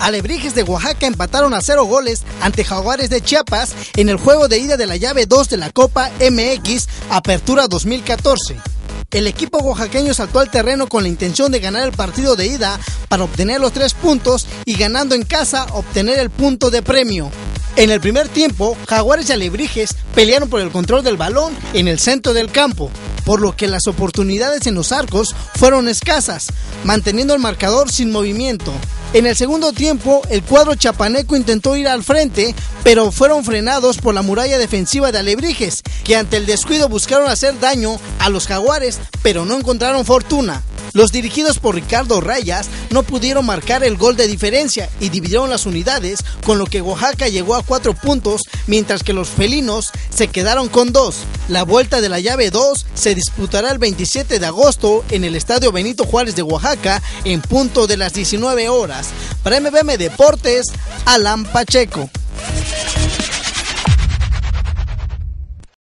Alebrijes de Oaxaca empataron a cero goles ante Jaguares de Chiapas en el juego de ida de la llave 2 de la Copa MX Apertura 2014. El equipo oaxaqueño saltó al terreno con la intención de ganar el partido de ida para obtener los tres puntos y ganando en casa obtener el punto de premio. En el primer tiempo, Jaguares y Alebrijes pelearon por el control del balón en el centro del campo, por lo que las oportunidades en los arcos fueron escasas, manteniendo el marcador sin movimiento. En el segundo tiempo, el cuadro chapaneco intentó ir al frente, pero fueron frenados por la muralla defensiva de Alebrijes, que ante el descuido buscaron hacer daño a los jaguares, pero no encontraron fortuna. Los dirigidos por Ricardo Rayas no pudieron marcar el gol de diferencia y dividieron las unidades, con lo que Oaxaca llegó a cuatro puntos, mientras que los felinos se quedaron con dos. La vuelta de la llave 2 se disputará el 27 de agosto en el Estadio Benito Juárez de Oaxaca en punto de las 19 horas. Para MBM Deportes, Alan Pacheco.